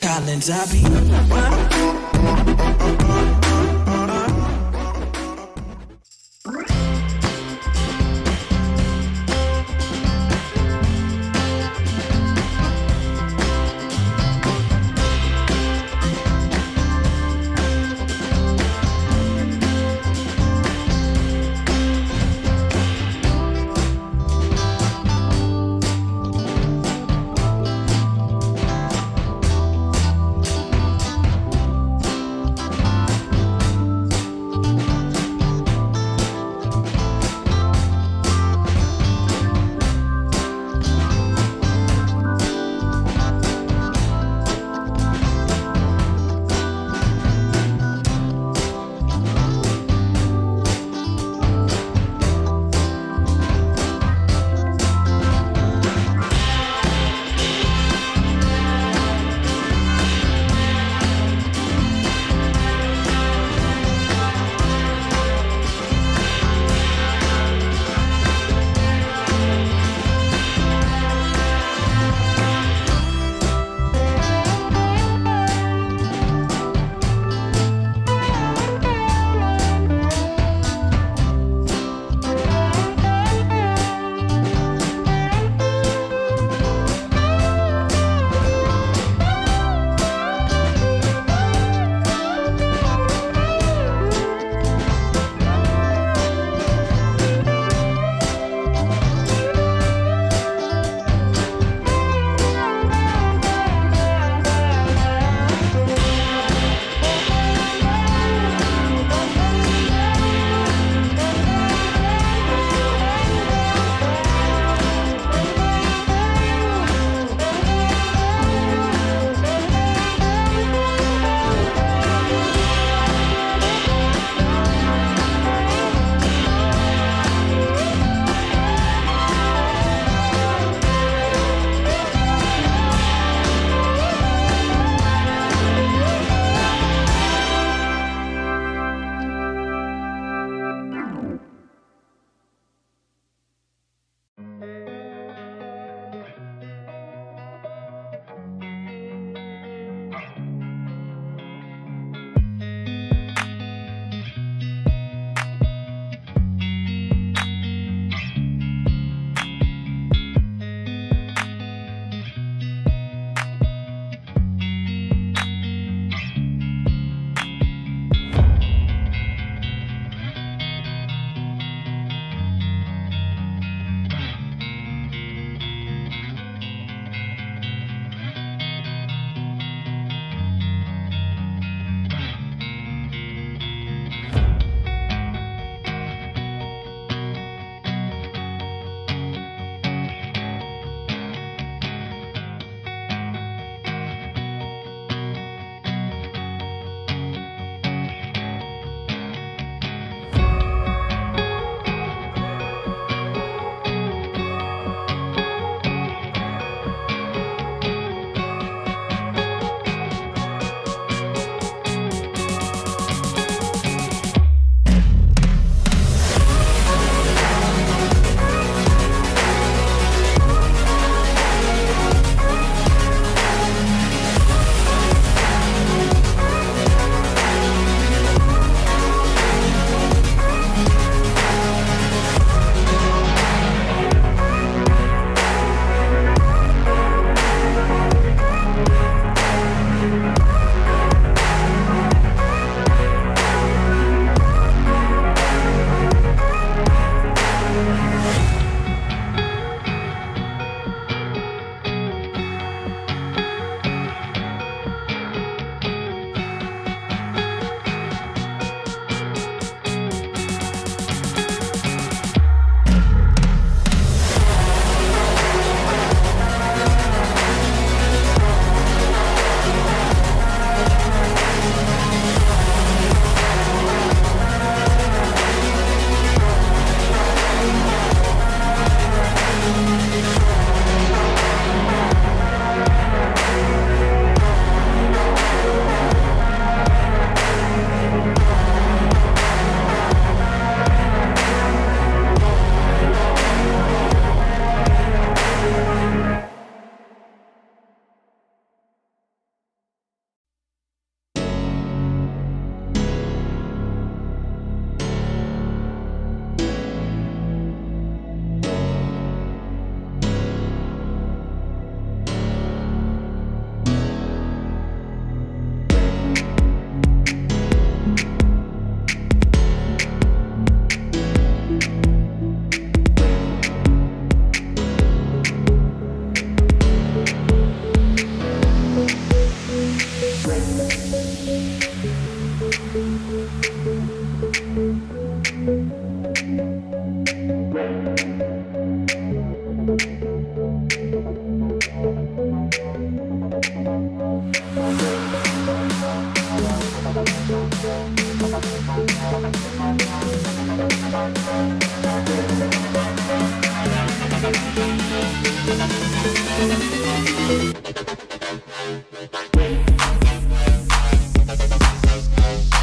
Collins, I be. Thank